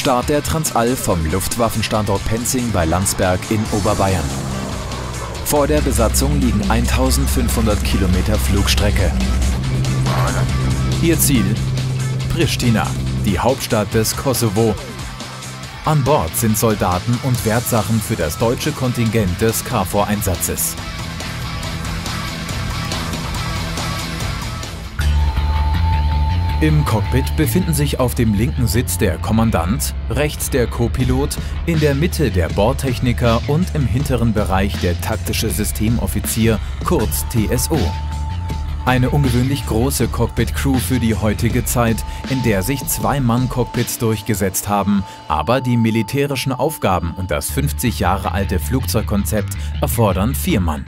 Start der Transall vom Luftwaffenstandort Penzing bei Landsberg in Oberbayern. Vor der Besatzung liegen 1500 Kilometer Flugstrecke. Ihr Ziel? Pristina, die Hauptstadt des Kosovo. An Bord sind Soldaten und Wertsachen für das deutsche Kontingent des KFOR-Einsatzes. Im Cockpit befinden sich auf dem linken Sitz der Kommandant, rechts der Co-Pilot, in der Mitte der Bordtechniker und im hinteren Bereich der taktische Systemoffizier, kurz TSO. Eine ungewöhnlich große Cockpit-Crew für die heutige Zeit, in der sich zwei Mann-Cockpits durchgesetzt haben, aber die militärischen Aufgaben und das 50 Jahre alte Flugzeugkonzept erfordern vier Mann.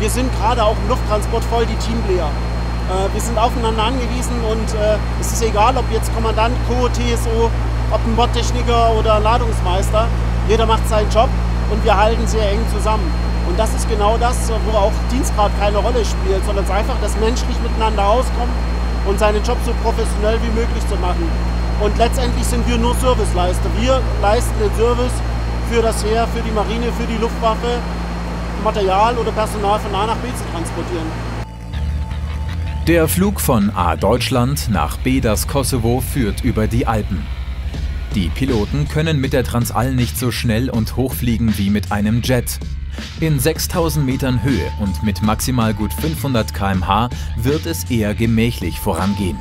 Wir sind gerade auch im Lufttransport voll die Teamplayer. Äh, wir sind aufeinander angewiesen und äh, es ist egal, ob jetzt Kommandant, Co, TSO, ob ein Bordtechniker oder Ladungsmeister. Jeder macht seinen Job und wir halten sehr eng zusammen. Und das ist genau das, wo auch Dienstgrad keine Rolle spielt, sondern es ist einfach das menschlich miteinander auskommt und seinen Job so professionell wie möglich zu machen. Und letztendlich sind wir nur Serviceleister. Wir leisten den Service für das Heer, für die Marine, für die Luftwaffe Material oder Personal von A nach B zu transportieren. Der Flug von A Deutschland nach B das Kosovo führt über die Alpen. Die Piloten können mit der Transall nicht so schnell und hoch fliegen wie mit einem Jet. In 6000 Metern Höhe und mit maximal gut 500 km/h wird es eher gemächlich vorangehen.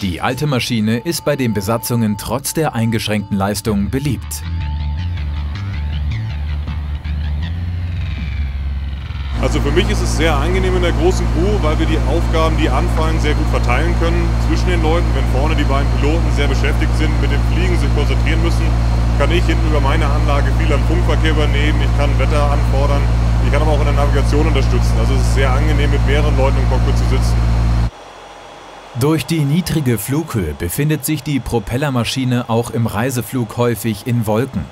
Die alte Maschine ist bei den Besatzungen trotz der eingeschränkten Leistung beliebt. Für mich ist es sehr angenehm in der großen Crew, weil wir die Aufgaben, die anfallen, sehr gut verteilen können zwischen den Leuten. Wenn vorne die beiden Piloten sehr beschäftigt sind mit dem Fliegen, sich konzentrieren müssen, kann ich hinten über meine Anlage viel an Funkverkehr übernehmen, ich kann Wetter anfordern, ich kann aber auch in der Navigation unterstützen. Also es ist sehr angenehm, mit mehreren Leuten im Cockpit zu sitzen. Durch die niedrige Flughöhe befindet sich die Propellermaschine auch im Reiseflug häufig in Wolken.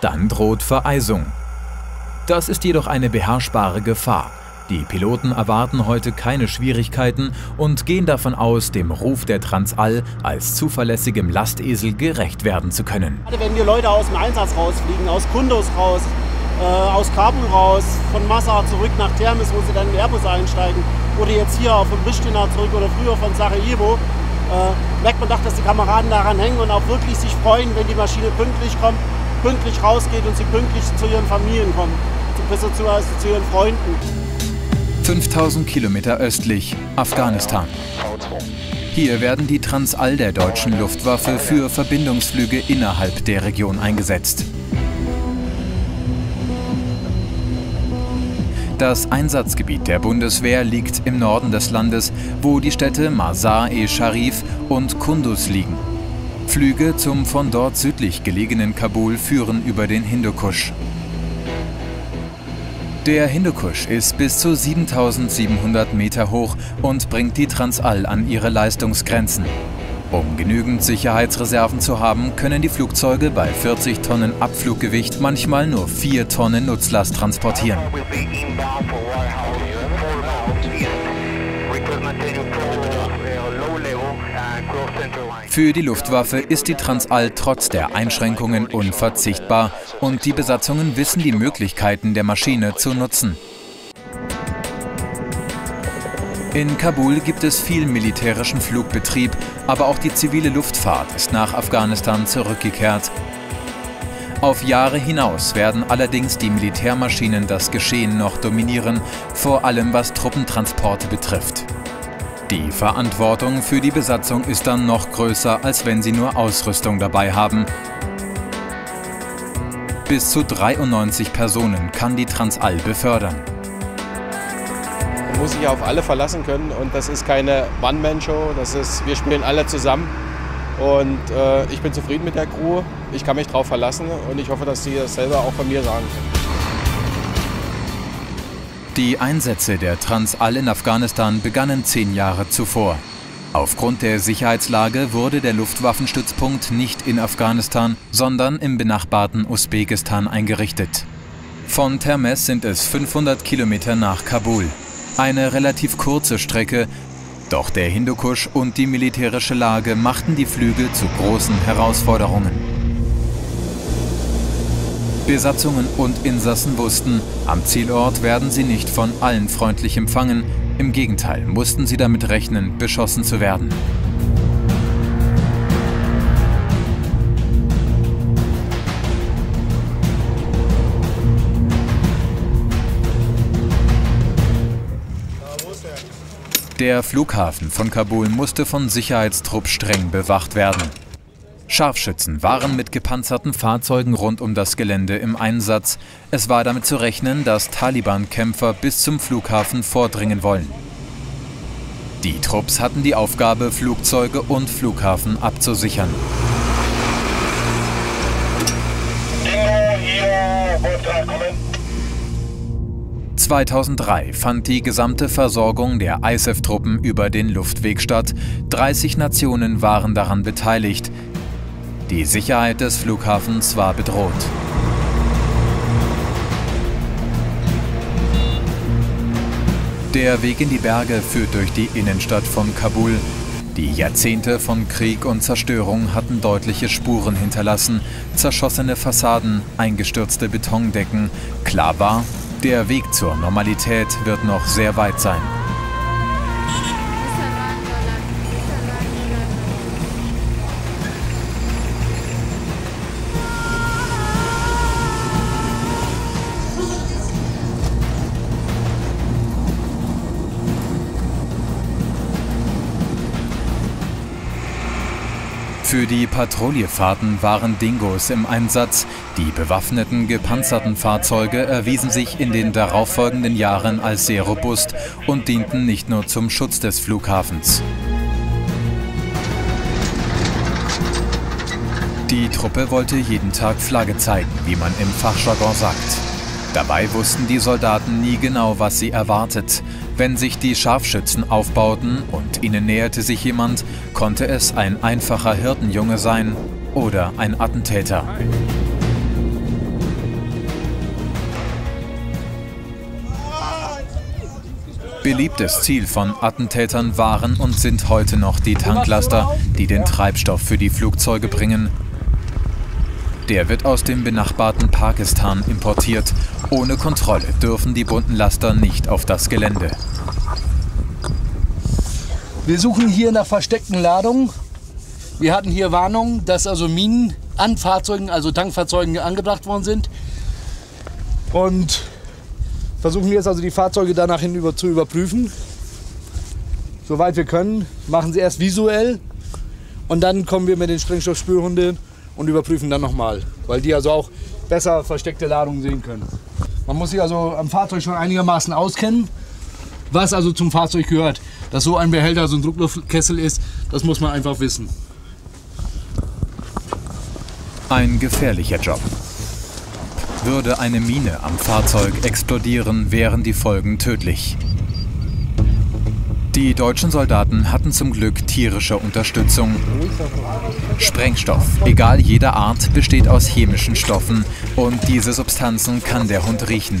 Dann droht Vereisung. Das ist jedoch eine beherrschbare Gefahr. Die Piloten erwarten heute keine Schwierigkeiten und gehen davon aus, dem Ruf der Transall als zuverlässigem Lastesel gerecht werden zu können. Wenn wir Leute aus dem Einsatz rausfliegen, aus Kundus raus, äh, aus Kabul raus, von Massa zurück nach Termis, wo sie dann in den Airbus einsteigen, oder jetzt hier von Pristina zurück oder früher von Sarajevo, äh, merkt man doch, dass die Kameraden daran hängen und auch wirklich sich freuen, wenn die Maschine pünktlich kommt, pünktlich rausgeht und sie pünktlich zu ihren Familien kommen besser zu als zu ihren Freunden. 5000 Kilometer östlich, Afghanistan. Hier werden die Transall der deutschen Luftwaffe für Verbindungsflüge innerhalb der Region eingesetzt. Das Einsatzgebiet der Bundeswehr liegt im Norden des Landes, wo die Städte Mazar-e-Sharif und Kunduz liegen. Flüge zum von dort südlich gelegenen Kabul führen über den Hindukusch. Der Hindukusch ist bis zu 7700 Meter hoch und bringt die Transall an ihre Leistungsgrenzen. Um genügend Sicherheitsreserven zu haben, können die Flugzeuge bei 40 Tonnen Abfluggewicht manchmal nur 4 Tonnen Nutzlast transportieren. Für die Luftwaffe ist die Transall trotz der Einschränkungen unverzichtbar und die Besatzungen wissen die Möglichkeiten der Maschine zu nutzen. In Kabul gibt es viel militärischen Flugbetrieb, aber auch die zivile Luftfahrt ist nach Afghanistan zurückgekehrt. Auf Jahre hinaus werden allerdings die Militärmaschinen das Geschehen noch dominieren, vor allem was Truppentransporte betrifft. Die Verantwortung für die Besatzung ist dann noch größer, als wenn sie nur Ausrüstung dabei haben. Bis zu 93 Personen kann die Transall befördern. Man muss sich auf alle verlassen können und das ist keine One-Man-Show, wir spielen alle zusammen und äh, ich bin zufrieden mit der Crew, ich kann mich darauf verlassen und ich hoffe, dass sie das selber auch von mir sagen können. Die Einsätze der Transall in Afghanistan begannen zehn Jahre zuvor. Aufgrund der Sicherheitslage wurde der Luftwaffenstützpunkt nicht in Afghanistan, sondern im benachbarten Usbekistan eingerichtet. Von Termez sind es 500 Kilometer nach Kabul. Eine relativ kurze Strecke, Doch der Hindukusch und die militärische Lage machten die Flüge zu großen Herausforderungen. Besatzungen und Insassen wussten, am Zielort werden sie nicht von allen freundlich empfangen, im Gegenteil mussten sie damit rechnen, beschossen zu werden. Der Flughafen von Kabul musste von Sicherheitstrupp streng bewacht werden. Scharfschützen waren mit gepanzerten Fahrzeugen rund um das Gelände im Einsatz. Es war damit zu rechnen, dass Taliban-Kämpfer bis zum Flughafen vordringen wollen. Die Trupps hatten die Aufgabe, Flugzeuge und Flughafen abzusichern. 2003 fand die gesamte Versorgung der ISAF-Truppen über den Luftweg statt. 30 Nationen waren daran beteiligt. Die Sicherheit des Flughafens war bedroht. Der Weg in die Berge führt durch die Innenstadt von Kabul. Die Jahrzehnte von Krieg und Zerstörung hatten deutliche Spuren hinterlassen. Zerschossene Fassaden, eingestürzte Betondecken. Klar war, der Weg zur Normalität wird noch sehr weit sein. Für die Patrouillefahrten waren Dingos im Einsatz. Die bewaffneten, gepanzerten Fahrzeuge erwiesen sich in den darauffolgenden Jahren als sehr robust und dienten nicht nur zum Schutz des Flughafens. Die Truppe wollte jeden Tag Flagge zeigen, wie man im Fachjargon sagt. Dabei wussten die Soldaten nie genau, was sie erwartet. Wenn sich die Scharfschützen aufbauten und ihnen näherte sich jemand, konnte es ein einfacher Hirtenjunge sein oder ein Attentäter. Beliebtes Ziel von Attentätern waren und sind heute noch die Tanklaster, die den Treibstoff für die Flugzeuge bringen der wird aus dem benachbarten Pakistan importiert. Ohne Kontrolle dürfen die bunten Laster nicht auf das Gelände. Wir suchen hier nach versteckten Ladungen. Wir hatten hier Warnungen, dass also Minen an Fahrzeugen, also Tankfahrzeugen angebracht worden sind. Und versuchen jetzt also die Fahrzeuge danach hin über, zu überprüfen. Soweit wir können, machen sie erst visuell und dann kommen wir mit den Sprengstoffspürhunden und überprüfen dann nochmal, weil die also auch besser versteckte Ladungen sehen können. Man muss sich also am Fahrzeug schon einigermaßen auskennen, was also zum Fahrzeug gehört. Dass so ein Behälter, so ein Druckluftkessel ist, das muss man einfach wissen. Ein gefährlicher Job. Würde eine Mine am Fahrzeug explodieren, wären die Folgen tödlich. Die deutschen Soldaten hatten zum Glück tierische Unterstützung. Sprengstoff, egal jeder Art, besteht aus chemischen Stoffen und diese Substanzen kann der Hund riechen.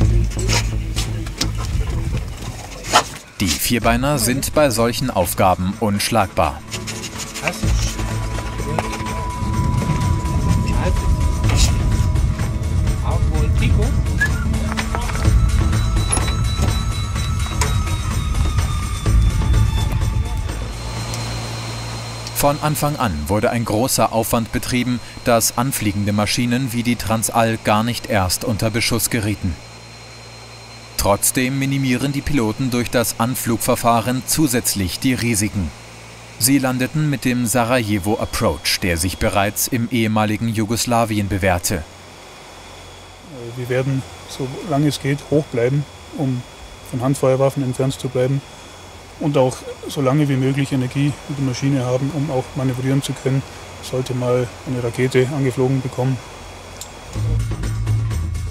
Die Vierbeiner sind bei solchen Aufgaben unschlagbar. Von Anfang an wurde ein großer Aufwand betrieben, dass anfliegende Maschinen wie die Transall gar nicht erst unter Beschuss gerieten. Trotzdem minimieren die Piloten durch das Anflugverfahren zusätzlich die Risiken. Sie landeten mit dem Sarajevo Approach, der sich bereits im ehemaligen Jugoslawien bewährte. Wir werden, solange es geht, hoch bleiben, um von Handfeuerwaffen entfernt zu bleiben und auch so lange wie möglich Energie in der Maschine haben, um auch manövrieren zu können, sollte mal eine Rakete angeflogen bekommen.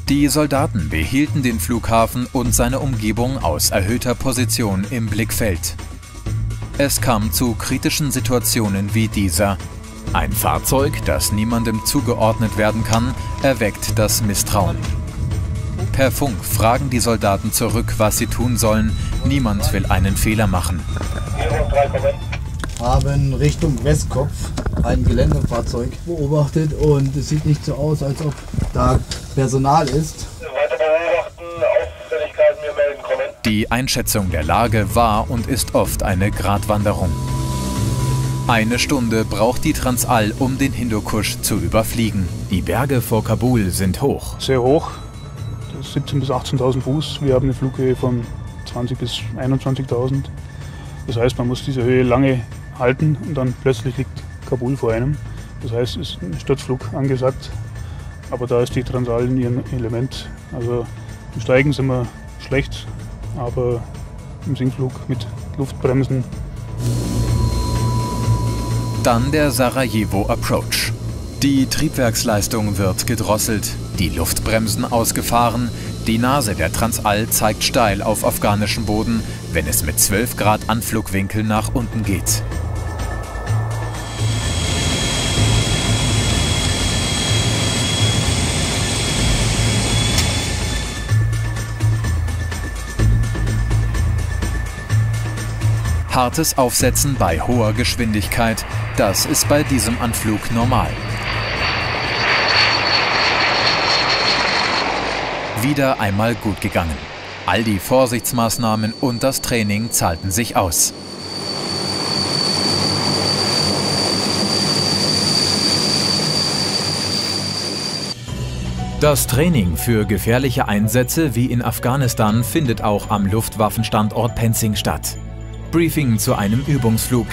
Die Soldaten behielten den Flughafen und seine Umgebung aus erhöhter Position im Blickfeld. Es kam zu kritischen Situationen wie dieser. Ein Fahrzeug, das niemandem zugeordnet werden kann, erweckt das Misstrauen. Per Funk fragen die Soldaten zurück, was sie tun sollen. Niemand will einen Fehler machen. haben Richtung Westkopf ein Geländefahrzeug beobachtet und es sieht nicht so aus, als ob da Personal ist. Weiter beobachten, Auffälligkeiten mir melden kommen. Die Einschätzung der Lage war und ist oft eine Gratwanderung. Eine Stunde braucht die Transall, um den Hindukusch zu überfliegen. Die Berge vor Kabul sind hoch. Sehr hoch, 17.000 bis 18.000 Fuß. Wir haben eine Flughöhe von 20.000 bis 21.000. Das heißt, man muss diese Höhe lange halten und dann plötzlich liegt Kabul vor einem. Das heißt, es ist ein Sturzflug angesagt. Aber da ist die Transall in ihrem Element. Also im Steigen sind wir schlecht, aber im Sinkflug mit Luftbremsen Dann der Sarajevo Approach. Die Triebwerksleistung wird gedrosselt, die Luftbremsen ausgefahren, die Nase der Transall zeigt steil auf afghanischem Boden, wenn es mit 12 Grad Anflugwinkel nach unten geht. Hartes Aufsetzen bei hoher Geschwindigkeit, das ist bei diesem Anflug normal. Wieder einmal gut gegangen. All die Vorsichtsmaßnahmen und das Training zahlten sich aus. Das Training für gefährliche Einsätze wie in Afghanistan findet auch am Luftwaffenstandort Penzing statt. Briefing zu einem Übungsflug.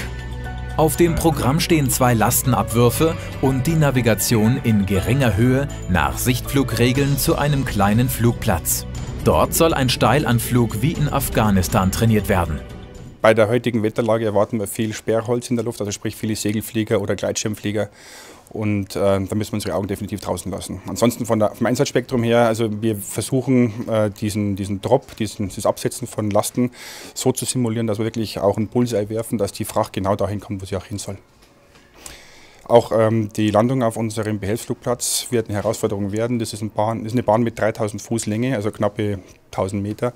Auf dem Programm stehen zwei Lastenabwürfe und die Navigation in geringer Höhe nach Sichtflugregeln zu einem kleinen Flugplatz. Dort soll ein Steilanflug wie in Afghanistan trainiert werden. Bei der heutigen Wetterlage erwarten wir viel Sperrholz in der Luft, also sprich viele Segelflieger oder Gleitschirmflieger. Und äh, da müssen wir unsere Augen definitiv draußen lassen. Ansonsten von der, vom Einsatzspektrum her, also wir versuchen äh, diesen, diesen Drop, diesen, dieses Absetzen von Lasten so zu simulieren, dass wir wirklich auch ein Bullseye werfen, dass die Fracht genau dahin kommt, wo sie auch hin soll. Auch ähm, die Landung auf unserem Behelfsflugplatz wird eine Herausforderung werden. Das ist, ein Bahn, ist eine Bahn mit 3000 Fuß Länge, also knappe 1000 Meter,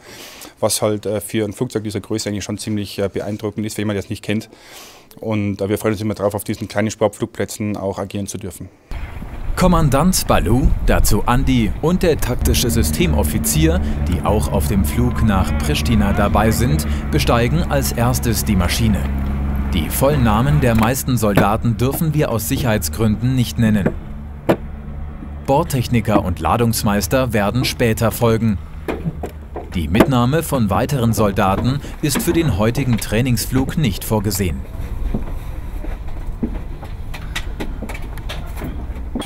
was halt äh, für ein Flugzeug dieser Größe eigentlich schon ziemlich äh, beeindruckend ist, wenn man das nicht kennt. Und äh, wir freuen uns immer darauf, auf diesen kleinen Sportflugplätzen auch agieren zu dürfen. Kommandant Balu, dazu Andi und der taktische Systemoffizier, die auch auf dem Flug nach Pristina dabei sind, besteigen als erstes die Maschine. Die vollen Namen der meisten Soldaten dürfen wir aus Sicherheitsgründen nicht nennen. Bordtechniker und Ladungsmeister werden später folgen. Die Mitnahme von weiteren Soldaten ist für den heutigen Trainingsflug nicht vorgesehen.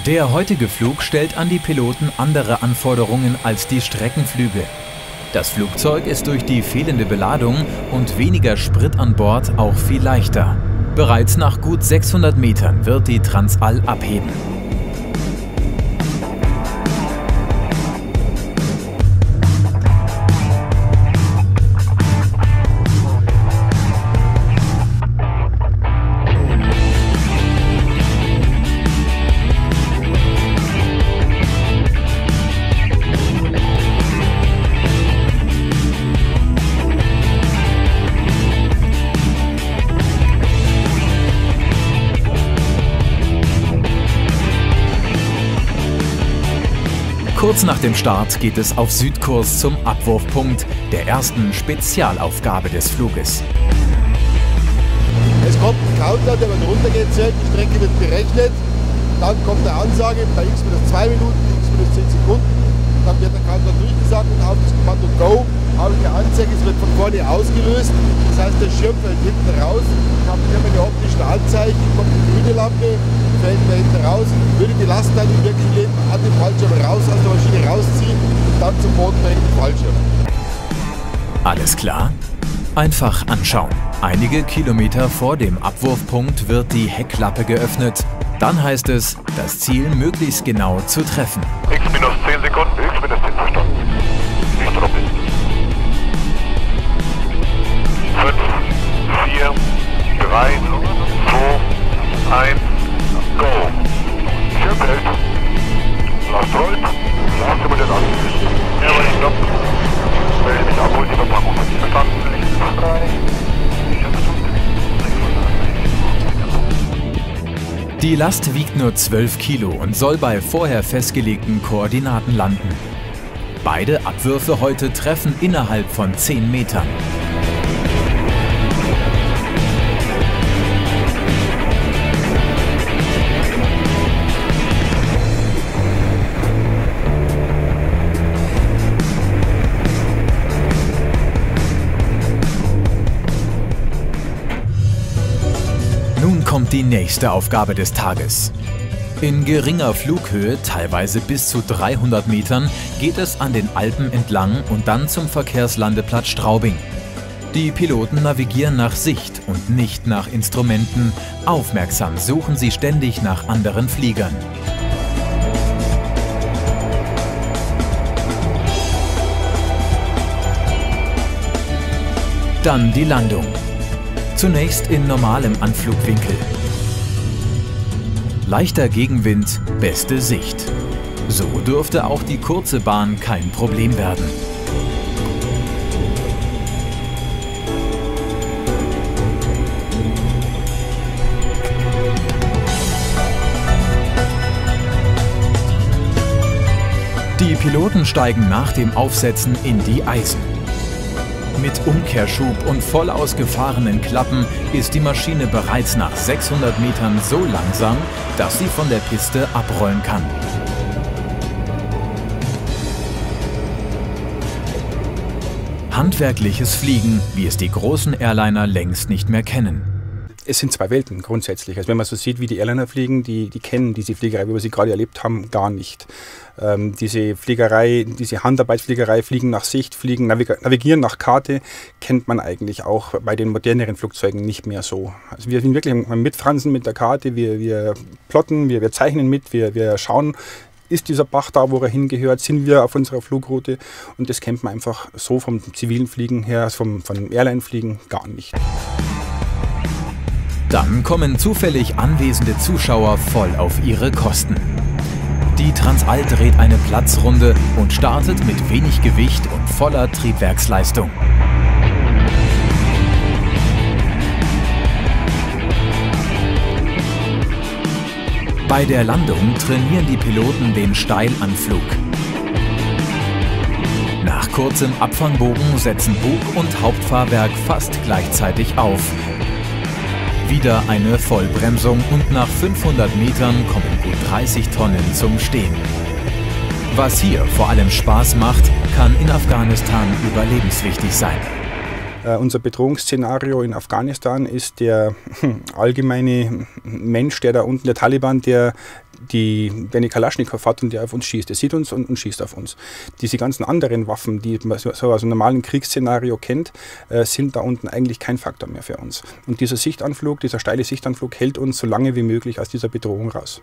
Der heutige Flug stellt an die Piloten andere Anforderungen als die Streckenflüge. Das Flugzeug ist durch die fehlende Beladung und weniger Sprit an Bord auch viel leichter. Bereits nach gut 600 Metern wird die Transall abheben. Kurz nach dem Start geht es auf Südkurs zum Abwurfpunkt der ersten Spezialaufgabe des Fluges. Es kommt ein Counter, der wird runtergezählt, die Strecke wird berechnet. Dann kommt eine Ansage, bei x minus 2 Minuten, x minus 10 Sekunden. Dann wird der Counter durchgesagt und auf das Kommando Go habe ich eine Anzeige, es wird von vorne ausgelöst. Das heißt, der Schirm fällt hinten raus. Ich habe hier meine optischen Anzeichen, kommt die grüne Lampe, fällt mir hinten raus. Würde die Last dann im wirklichen Leben an dem Fallschirm raus aus der Maschine rausziehen und dann zum Boden bringen den Fallschirm. Alles klar? Einfach anschauen. Einige Kilometer vor dem Abwurfpunkt wird die Heckklappe geöffnet. Dann heißt es, das Ziel möglichst genau zu treffen. X minus 10 Sekunden, X minus 10 verstanden. Verdoppelt. 5, 4, 3, 2, 1, go. Circled. Last rollt. Last über den Anschluss. Jawohl, stopp. Melde mich ab, hol die Verpackung. Verstanden, Licht ist bereit. Die Last wiegt nur 12 Kilo und soll bei vorher festgelegten Koordinaten landen. Beide Abwürfe heute treffen innerhalb von 10 Metern. Kommt die nächste Aufgabe des Tages. In geringer Flughöhe, teilweise bis zu 300 Metern, geht es an den Alpen entlang und dann zum Verkehrslandeplatz Straubing. Die Piloten navigieren nach Sicht und nicht nach Instrumenten. Aufmerksam suchen sie ständig nach anderen Fliegern. Dann die Landung. Zunächst in normalem Anflugwinkel. Leichter Gegenwind, beste Sicht. So dürfte auch die kurze Bahn kein Problem werden. Die Piloten steigen nach dem Aufsetzen in die Eisen. Mit Umkehrschub und voll ausgefahrenen Klappen ist die Maschine bereits nach 600 Metern so langsam, dass sie von der Piste abrollen kann. Handwerkliches Fliegen, wie es die großen Airliner längst nicht mehr kennen es sind zwei Welten grundsätzlich. Also wenn man so sieht, wie die Airliner fliegen, die, die kennen diese Fliegerei, wie wir sie gerade erlebt haben, gar nicht. Ähm, diese Fliegerei, diese Handarbeitsfliegerei, Fliegen nach Sicht, Fliegen, Navigieren nach Karte, kennt man eigentlich auch bei den moderneren Flugzeugen nicht mehr so. Also wir sind wirklich mitfransen mit der Karte, wir, wir plotten, wir, wir zeichnen mit, wir, wir schauen, ist dieser Bach da, wo er hingehört? Sind wir auf unserer Flugroute? Und das kennt man einfach so vom zivilen Fliegen her, also vom, vom Airline-Fliegen gar nicht. Dann kommen zufällig anwesende Zuschauer voll auf ihre Kosten. Die Transall dreht eine Platzrunde und startet mit wenig Gewicht und voller Triebwerksleistung. Bei der Landung trainieren die Piloten den Steilanflug. Nach kurzem Abfangbogen setzen Bug und Hauptfahrwerk fast gleichzeitig auf wieder eine Vollbremsung und nach 500 Metern kommen gut 30 Tonnen zum Stehen. Was hier vor allem Spaß macht, kann in Afghanistan überlebenswichtig sein. Uh, unser Bedrohungsszenario in Afghanistan ist der allgemeine Mensch, der da unten, der Taliban, der die, der eine Kalaschnikow hat und der auf uns schießt. Der sieht uns und, und schießt auf uns. Diese ganzen anderen Waffen, die man so aus einem normalen Kriegsszenario kennt, äh, sind da unten eigentlich kein Faktor mehr für uns. Und dieser Sichtanflug, dieser steile Sichtanflug hält uns so lange wie möglich aus dieser Bedrohung raus.